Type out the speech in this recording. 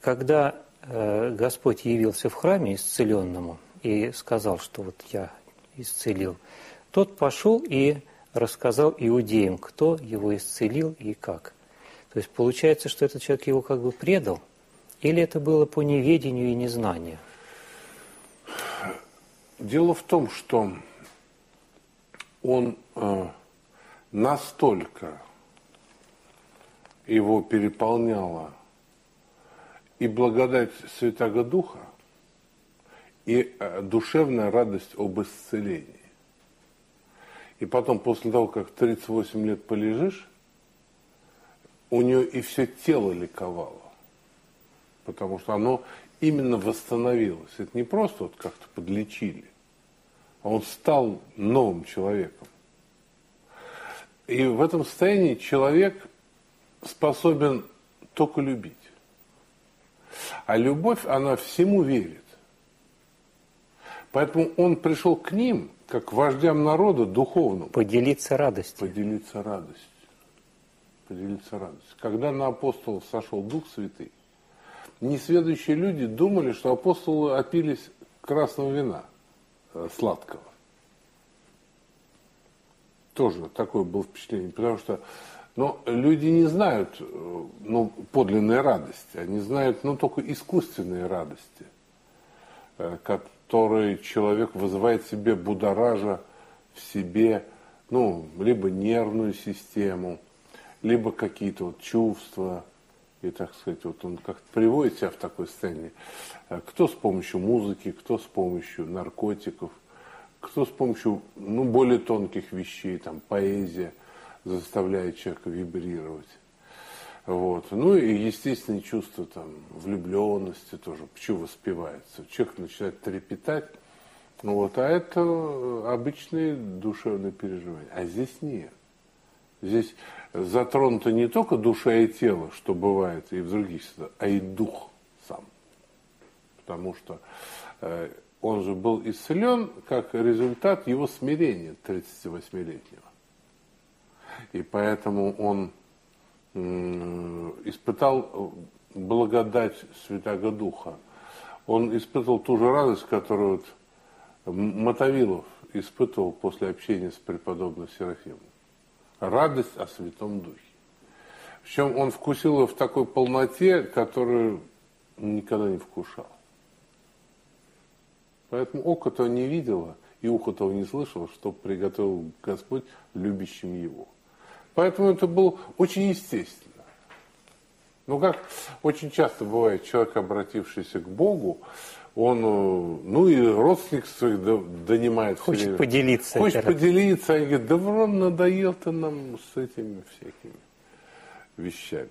когда э, Господь явился в храме исцеленному и сказал, что вот я исцелил, тот пошел и рассказал иудеям, кто его исцелил и как. То есть получается, что этот человек его как бы предал, или это было по неведению и незнанию? Дело в том, что он э, настолько его переполняла и благодать Святого Духа, и э, душевная радость об исцелении. И потом, после того, как 38 лет полежишь, у нее и все тело ликовало. Потому что оно именно восстановилось. Это не просто вот как-то подлечили, а он стал новым человеком. И в этом состоянии человек способен только любить. А любовь, она всему верит. Поэтому он пришел к ним, как к вождям народа духовному. Поделиться радостью. Поделиться радостью. Поделиться радостью. Когда на апостолов сошел Дух Святый, несведущие люди думали, что апостолы опились красного вина, э, сладкого. Тоже такое было впечатление, потому что но люди не знают э, ну, подлинной радости, они знают ну, только искусственные радости, э, которые человек вызывает себе будоража в себе, ну, либо нервную систему, либо какие-то вот чувства, и, так сказать, вот он как-то приводит себя в такое состояние. Э, кто с помощью музыки, кто с помощью наркотиков, кто с помощью, ну, более тонких вещей, там, поэзия – заставляет человека вибрировать. Вот. Ну и естественные чувства там, влюбленности тоже, почему воспевается. Человек начинает трепетать. Ну вот, а это обычные душевные переживания. А здесь нет. Здесь затронуто не только душа и тело, что бывает и в других ситуациях, а и дух сам. Потому что э, он же был исцелен как результат его смирения 38-летнего. И поэтому он испытал благодать Святого Духа. Он испытывал ту же радость, которую вот Мотовилов испытывал после общения с преподобным Серафимом. Радость о Святом Духе. Причем он вкусил ее в такой полноте, которую никогда не вкушал. Поэтому око-то не видело, и ухо-то не слышало, что приготовил Господь любящим его. Поэтому это было очень естественно. Ну, как очень часто бывает, человек, обратившийся к Богу, он, э, ну, и родственник своих донимает. Хочет поделиться. Хочет поделиться, и говорит, да врон, надоел ты нам с этими всякими вещами.